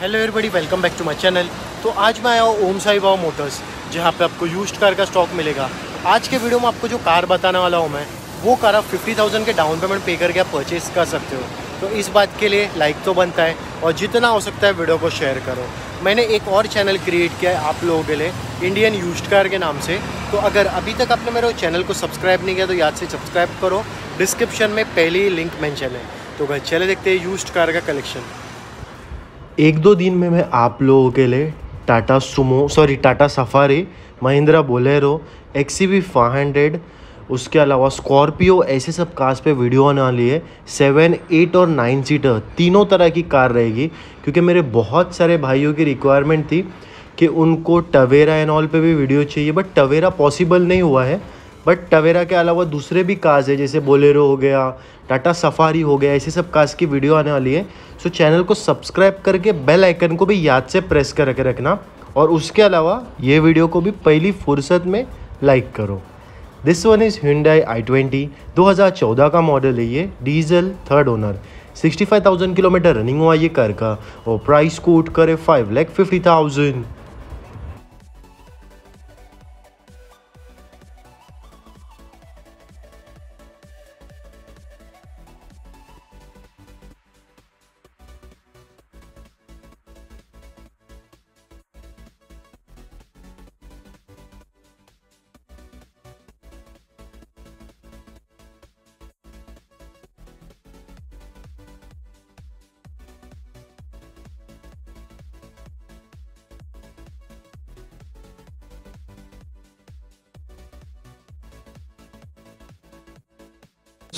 Hello everybody welcome back to my channel तो आज मैं आया हूँ ओम साई बाबा मोटर्स, जहाँ पे आपको यूज्ड कार का स्टॉक मिलेगा। आज के वीडियो में आपको जो कार बताने वाला हूँ मैं, वो कार आप फिफ्टी थाउज़ेंड के डाउन पेमेंट पे करके आप परचेज कर सकते हो। तो इस बात के लिए लाइक तो बनता है और जितना हो सकता है वीडियो को शेयर करो। मैंने एक और चैनल क्रिएट किया है आप लोगों के लिए इंडियन यूज्ड कार के नाम से। तो अगर अभी तक आपने मेरे चैनल को सब्सक्राइब नहीं किया तो याद से सब्सक्राइब करो। डिस्क्रिप्शन में पहले ही लिंक मैंशन है। तो भाई चले देखते हैं यूज्ड कार का कलेक्शन एक दो दिन में मैं आप लोगों के लिए Tata Sumo sorry Tata Safari, Mahindra Bolero, XUV five hundred, उसके अलावा स्कॉर्पियो, ऐसे सब कार्स पे वीडियो आने वाली है सेवन, एट और नाइन सीटर, तीनों तरह की कार रहेगी, क्योंकि मेरे बहुत सारे भाइयों की रिक्वायरमेंट थी कि उनको टवेरा एंड ऑल पे भी वीडियो चाहिए बट टवेरा पॉसिबल नहीं हुआ है। बट टवेरा के अलावा दूसरे भी कार्स है, जैसे बोलेरो हो गया टाटा सफारी हो गया, ऐसे सब कार्स की वीडियो आने वाली है। सो चैनल को सब्सक्राइब करके बेल आइकन को भी याद से प्रेस करके रखना। और उसके अलावा ये वीडियो को भी पहली फुर्सत में लाइक करो। This one is Hyundai i twenty दो हज़ार चौदह का मॉडल है ये diesel third owner sixty five thousand kilometre running हुआ ये कार का। और प्राइस को उठ करे five lakh fifty thousand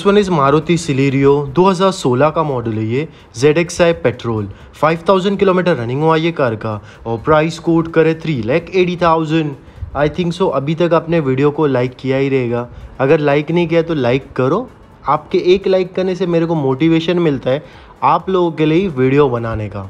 this one is Maruti Celerio 2016 का मॉडल है ये Z X I petrol 5000 kilometre running हुआ ये कार का और प्राइस कोड करे three lakh eighty thousand I think so अभी तक आपने वीडियो को लाइक किया ही रहेगा अगर लाइक नहीं किया तो लाइक करो आपके एक लाइक करने से मेरे को मोटिवेशन मिलता है आप लोगों के लिए वीडियो बनाने का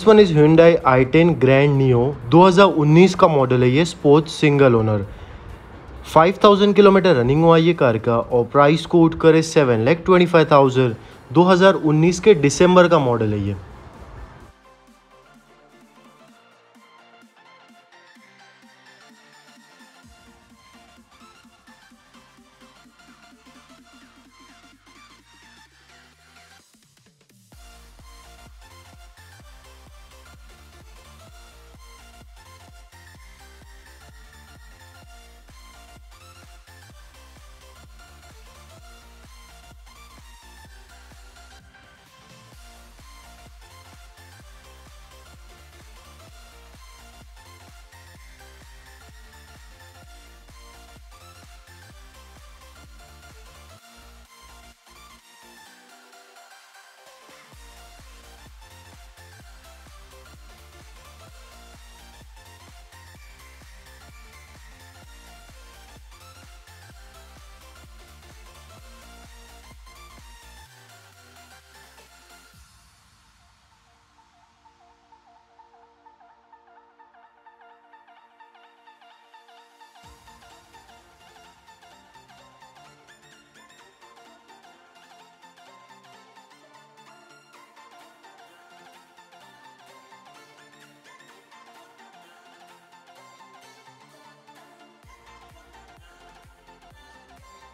this one is Hyundai i10 grand Nios 2019 का मॉडल है ये sports single owner 5000 kilometre running हुआ ये कार का और प्राइस को उठ करे seven lakh twenty five thousand दो हज़ार उन्नीस के दिसंबर का मॉडल है ये.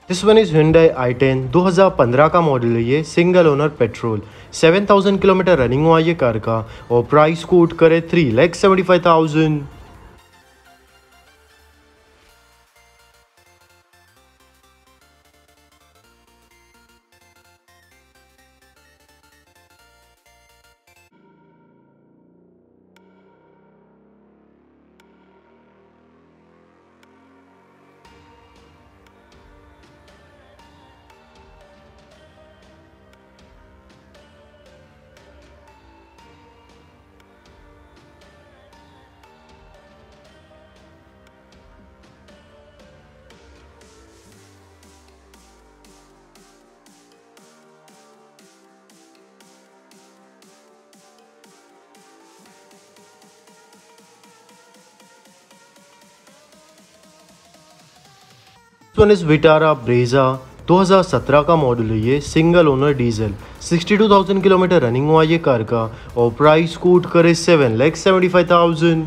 This one is Hyundai i10 2015 का मॉडल है ये single owner petrol 7000 kilometre running हुआ ये कार का और प्राइस कोट करे three lakh seventy five thousand is Vitara Brezza 2017 का मॉडल है ये single owner diesel 62,000 kilometre running हुआ ये कार का और प्राइस कोट करे seven lakh seventy five thousand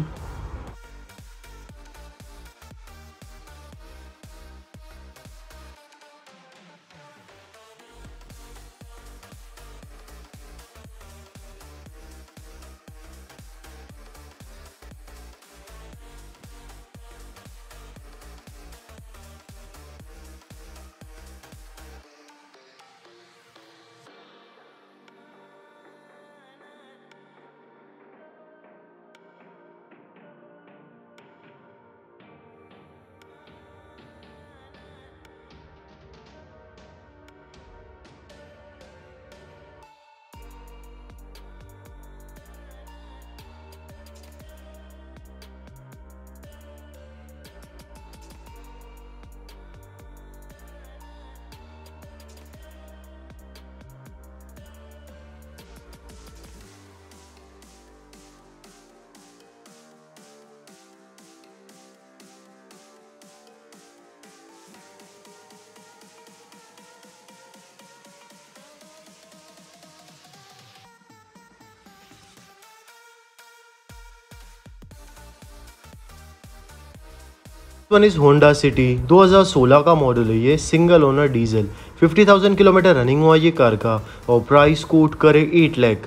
one is Honda City 2016 का मॉडल है ये single owner diesel 50,000 kilometre running हुआ ये कार का और प्राइस कोट करे 8 lakh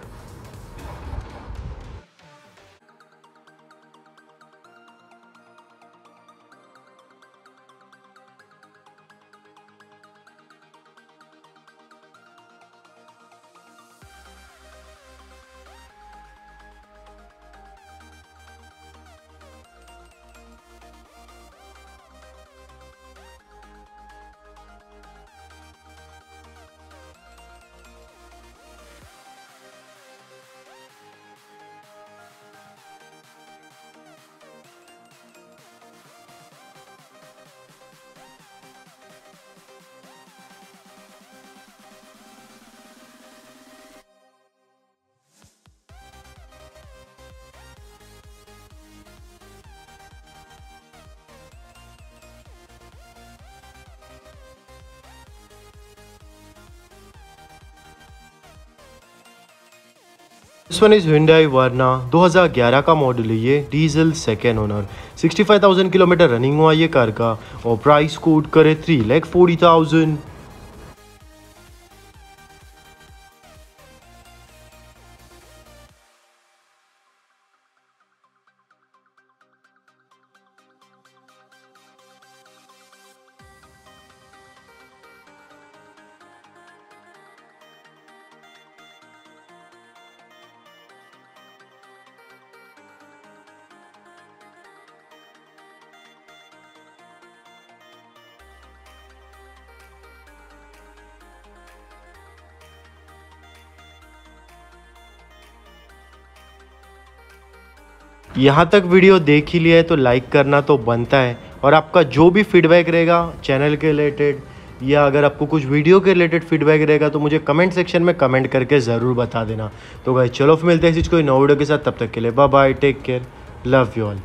this one is Hyundai Verna 2011 का मॉडल है ये diesel second owner 65,000 kilometre running हुआ ये कार का और प्राइस कोड करे थ्री लैख फोर्टी थाउज़ेंड यहाँ तक वीडियो देख ही लिया है तो लाइक करना तो बनता है। और आपका जो भी फीडबैक रहेगा चैनल के रिलेटेड या अगर आपको कुछ वीडियो के रिलेटेड फीडबैक रहेगा तो मुझे कमेंट सेक्शन में कमेंट करके ज़रूर बता देना। तो भाई चलो फिर मिलते हैं इसी कोई नौ वीडियो के साथ। तब तक के लिए bye bye take care love you all